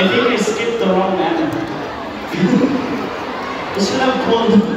I think I skipped the wrong banner. I should have pulled.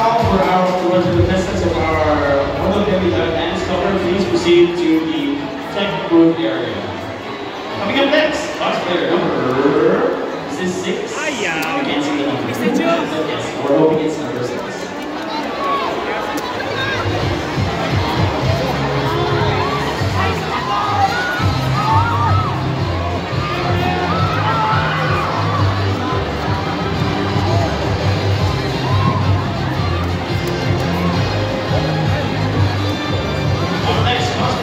Call for our for the contestants of our Olo Benedicta dance cover. Please proceed to the tech booth area. Coming up next, last player number is six? Hiya. I can't we're hoping it's number six.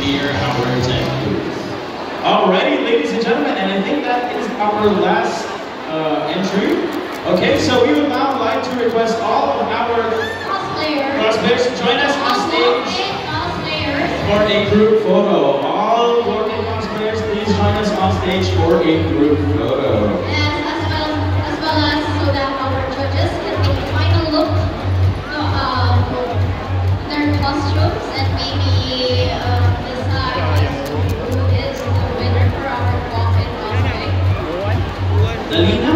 near our booth. Alrighty, ladies and gentlemen, and I think that is our last uh, entry. Okay, so we would now like to request all of our Cosplayers. cosplayers to join us on stage for a group photo. All working cosplayers, please join us on stage for a group photo. As, as well as well as so that our judges can take a final look uh, um, their costumes and maybe uh, Dali naman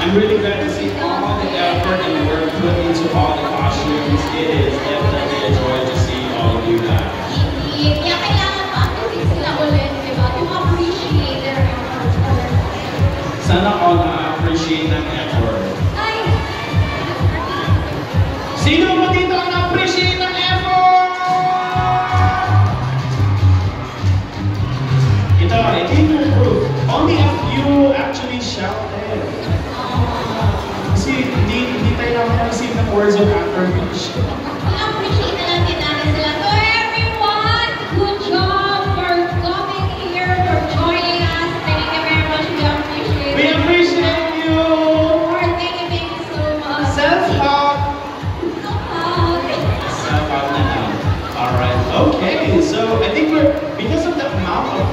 I'm really glad to see all the effort and work put into all the costumes. It is definitely a joy to see all of you guys. Hindi, kaya kailangan pa-activate sila ulit, di appreciate their efforts for their cosplay. Sana all na-appreciate ng effort. Sino words of affirmation. Natin sila. So everyone, good job for coming here, for joining us. Thank you very much. We appreciate We appreciate you! Thank you, thank you so much. Alright, okay. So, I think we're, because of the amount of,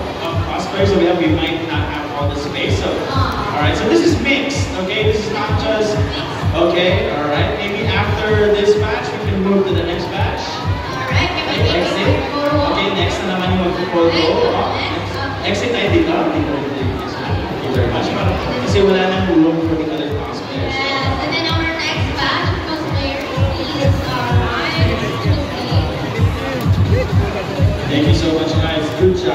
that we we might not have all the space. So, alright, so this is mixed, okay? This is not just, okay, alright. Maybe after this batch, we can move to the next batch. Alright, can we take Exit. a photo walk? Okay, next na naman yung magpo-photo. Next. Exit I did not. Thank you very much. Kasi wala nang room for the other cosplayers. Yes, and then our next batch of cosplayers is uh, arrived. Thank you so much, guys. Good job.